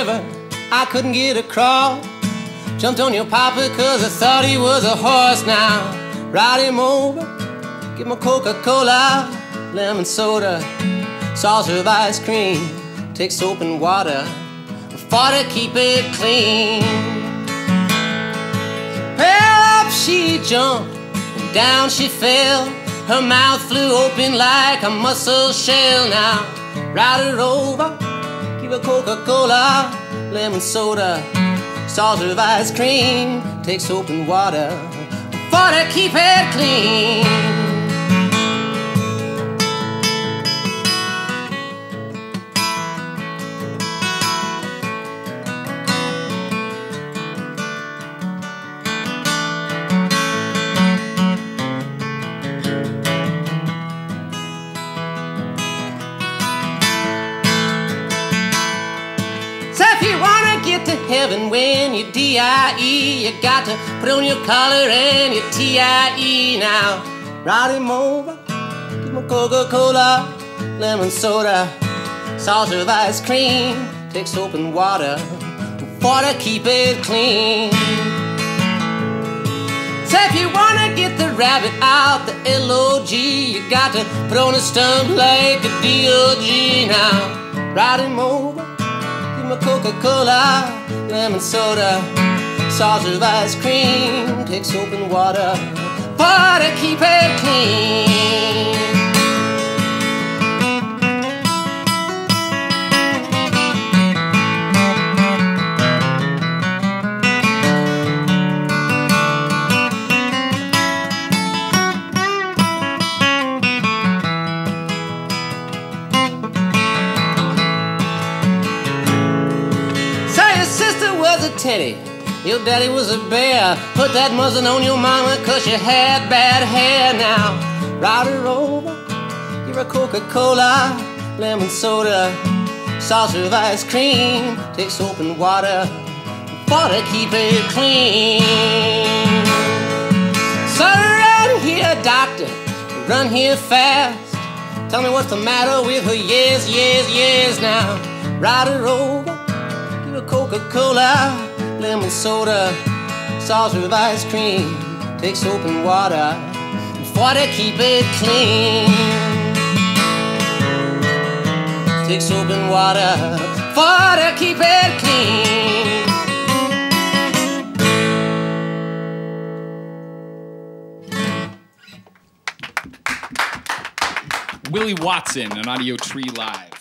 river, I couldn't get across. Jumped on your papa cause I thought he was a horse now. Ride him over, give him a Coca-Cola, lemon soda, saucer of ice cream. Take soap and water, for to keep it clean. Well, up she jumped, and down she fell. Her mouth flew open like a mussel shell. Now, ride her over, her Coca-Cola, lemon soda, saucer of ice cream. Take soap and water, for to keep it clean. Heaven when you D-I-E, you got to put on your collar and your T-I-E now. Ride him over, give him a Coca-Cola, lemon soda, saucer of ice cream, take soap and water, to keep it clean. So if you wanna get the rabbit out the L-O-G, you got to put on a stump like a D-O-G now. Ride him over, a Coca-Cola, lemon soda, saucer of ice cream, take soap and water, for to keep it clean. A teddy, your daddy was a bear. Put that muzzle on your mama cause she had bad hair now. Ride her over, give her Coca-Cola, lemon soda, saucer of ice cream, take soap and water, for to keep it clean. So run here, doctor, run here fast. Tell me what's the matter with her, yes, yes, yes now. Ride her over, Coca-Cola, lemon soda, sauce with ice cream, take soap and water, for to keep it clean. Take soap and water, for to keep it clean. Willie Watson on Audiotree Live.